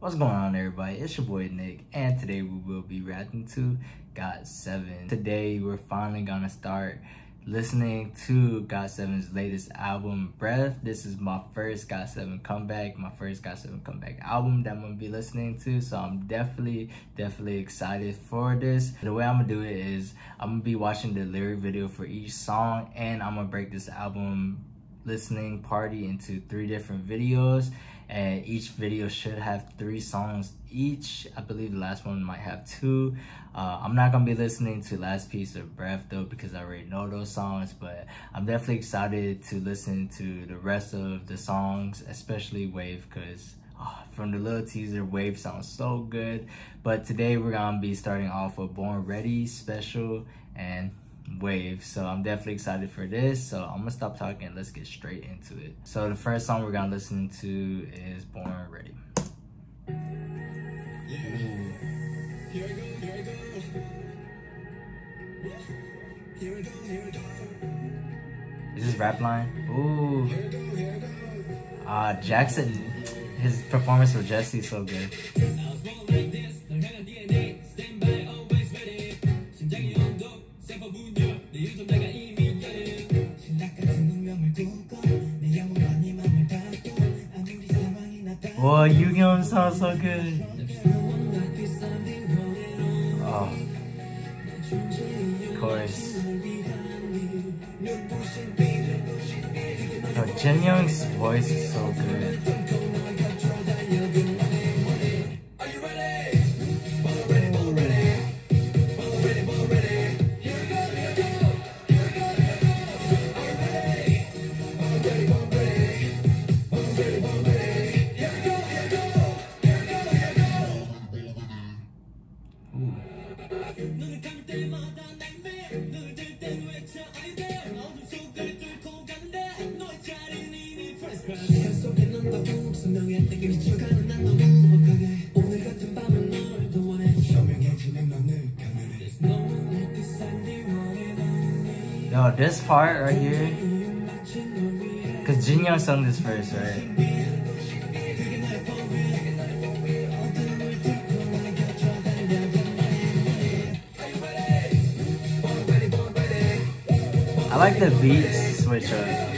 What's going on everybody? It's your boy Nick and today we will be reacting to GOT7. Today we're finally gonna start listening to GOT7's latest album, Breath. This is my first GOT7 comeback, my first GOT7 comeback album that I'm gonna be listening to. So I'm definitely, definitely excited for this. The way I'm gonna do it is I'm gonna be watching the lyric video for each song and I'm gonna break this album listening party into three different videos and each video should have three songs each. I believe the last one might have two. Uh, i'm not gonna be listening to last piece of breath though because i already know those songs but i'm definitely excited to listen to the rest of the songs especially wave because oh, from the little teaser wave sounds so good. But today we're gonna be starting off with born ready special and wave. So i'm definitely excited for this. So i'm gonna stop talking and let's get straight into it. So the first song we're gonna listen to is born ready. Here we go here we go. Is this rap line? Ooh. Uh, Jackson, his performance with Jesse so good. Whoa, Yugyeom sounds so good. Oh. Chorus. Yo, Jin Young's voice is so good. Yo, this part right here, cause Jin Young sung this first, right? I like the beats switch up.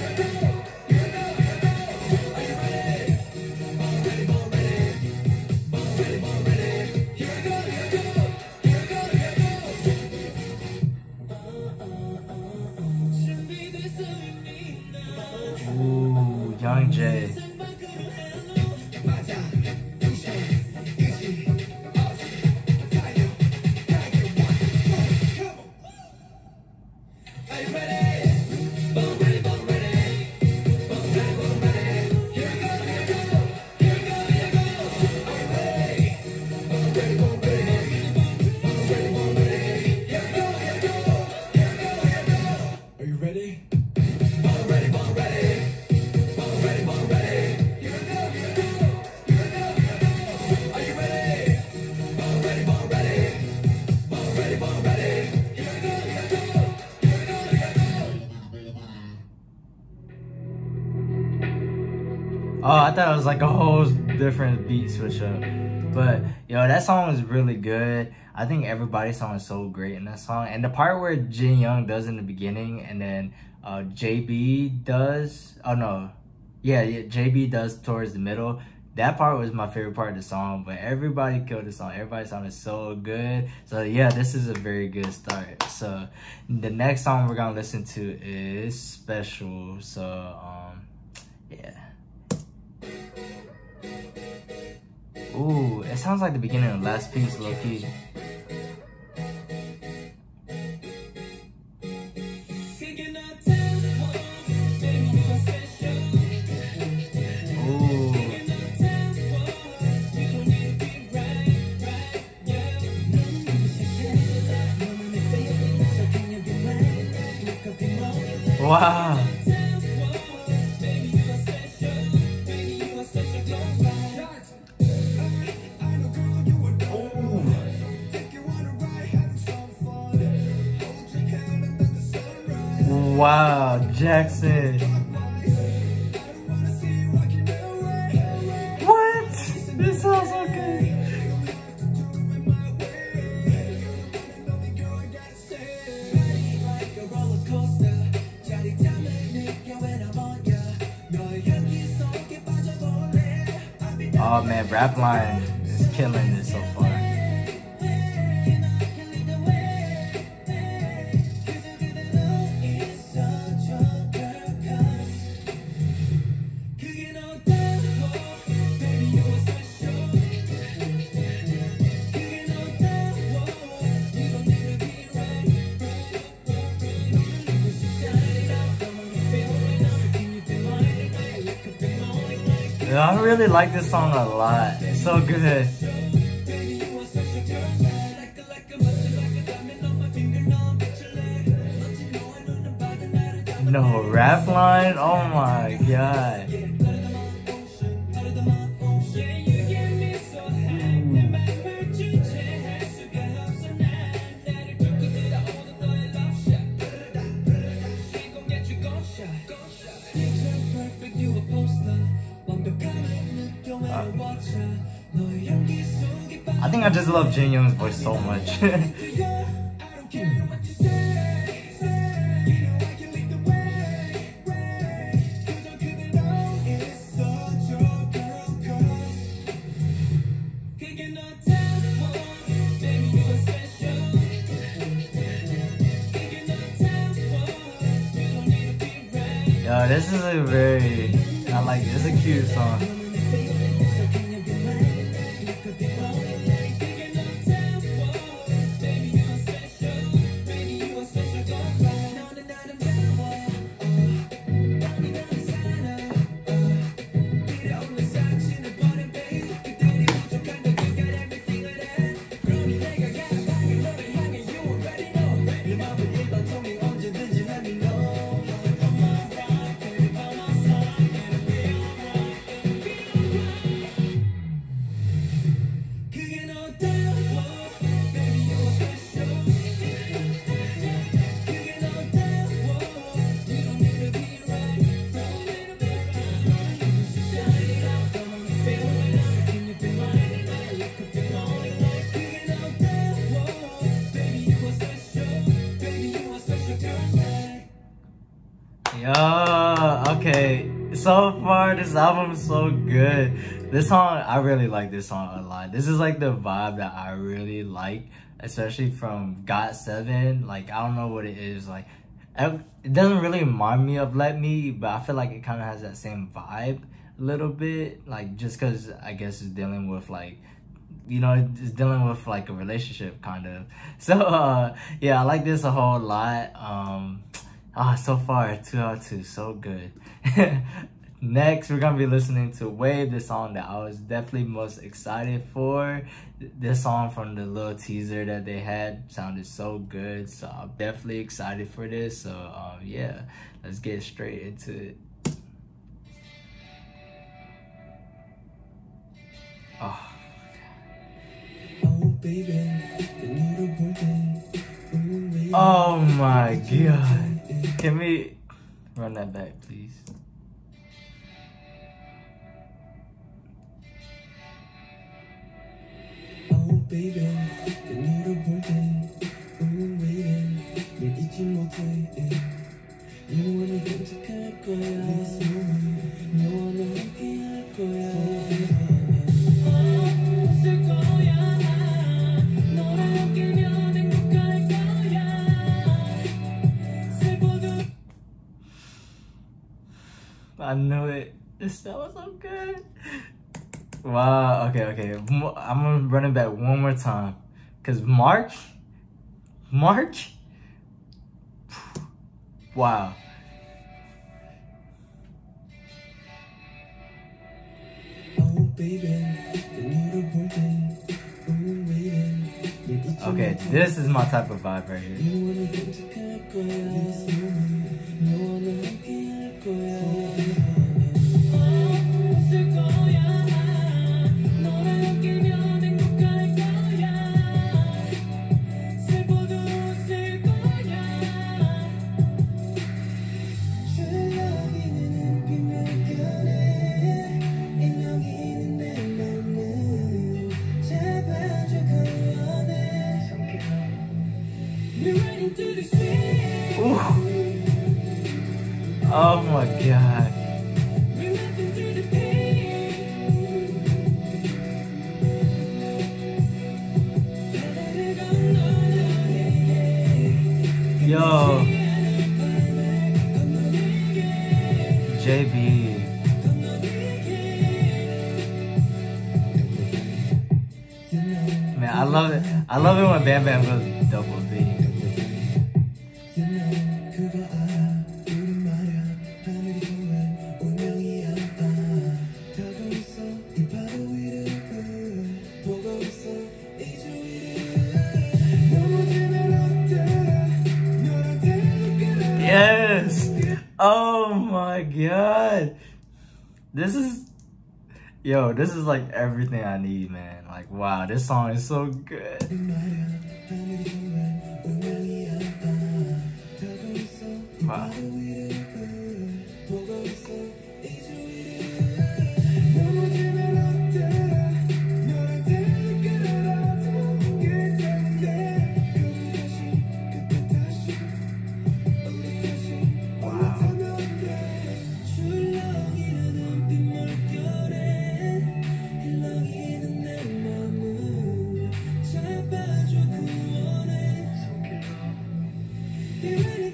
Oh, I thought it was like a whole different beat switch up. But yo, that song is really good. I think everybody's song is so great in that song. And the part where Jin Young does in the beginning and then uh, JB does, oh no, yeah, yeah, JB does towards the middle. That part was my favorite part of the song, but everybody killed the song. Everybody sounded so good. So yeah, this is a very good start. So the next song we're gonna listen to is Special. So um, yeah. Ooh, it sounds like the beginning of Last Piece. Ooh. Wow. Wow, Jackson. What? This sounds okay. Oh man, rap line is killing this so far. I really like this song a lot. It's so good. No rap line? Oh my god. I just love Jin Young's voice so much. Yo, this is a very, I like this. It's a cute song. This album is so good. This song, I really like this song a lot. This is like the vibe that I really like, especially from GOT7. Like, I don't know what it is. Like, it doesn't really remind me of Let Me, but I feel like it kind of has that same vibe a little bit. Like, just because I guess it's dealing with like, you know, it's dealing with like a relationship kind of. So, uh, yeah, I like this a whole lot. Um, Ah, oh, so far, 2 out of 2, so good. Next, we're gonna be listening to Wave, the song that I was definitely most excited for. This song from the little teaser that they had sounded so good, so I'm definitely excited for this. So, um, yeah, let's get straight into it. Oh, oh my god. Can we run that back, please? Baby, I Wow. Okay. Okay. I'm gonna run it back one more time, cause Mark, Mark. Wow. Okay, this is my type of vibe right here. Oh my god. Yo. JB. Man, I love it. I love it when Bam Bam goes double B. This is yo, this is like everything I need, man. Like wow, this song is so good. Wow.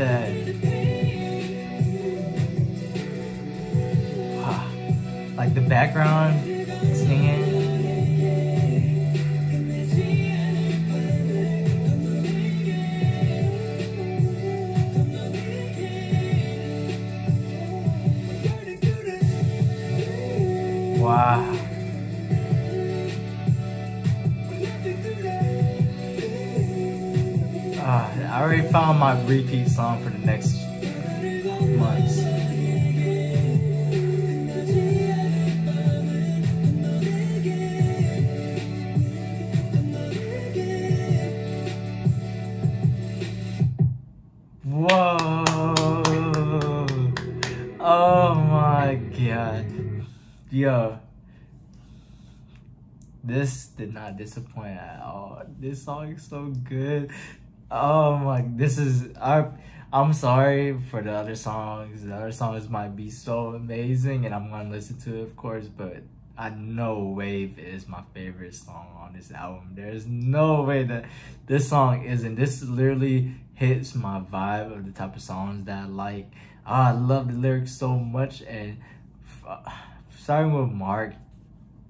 that. Already found my repeat song for the next months. Whoa. Oh my god. Yo. This did not disappoint at all. This song is so good. Oh my, this is, I, I'm sorry for the other songs. The other songs might be so amazing and I'm gonna listen to it, of course, but I know Wave is my favorite song on this album. There's no way that this song isn't. This literally hits my vibe of the type of songs that I like. Oh, I love the lyrics so much and f- uh, starting with Mark,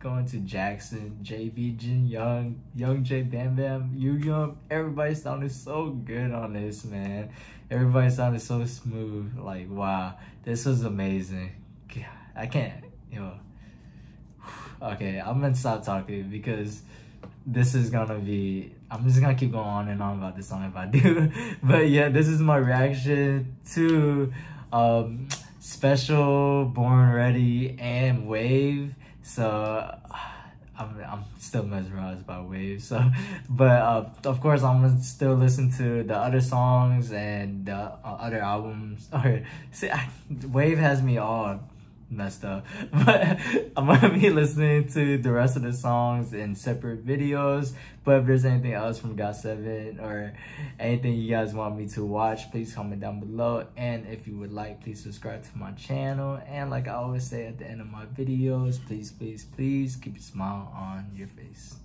going to Jackson, JB, Jin Young, Youngjae, Bam Bam, Yugyeom. Everybody sounded so good on this, man. Everybody sounded so smooth. Like, wow, this was amazing. God, I can't, you know. Okay, I'm gonna stop talking because this is gonna be. I'm just gonna keep going on and on about this song if I do. but yeah, this is my reaction to um, Special, Born Ready, and Wave. So I'm I'm still mesmerized by Wave. So, but uh, of course I'm gonna still listen to the other songs and the uh, other albums. Or see, I, Wave has me all messed up, but I'm gonna be listening to the rest of the songs in separate videos. But if there's anything else from GOT7 or anything you guys want me to watch, please comment down below. And if you would like, please subscribe to my channel. And like I always say at the end of my videos, please, please, please keep a smile on your face.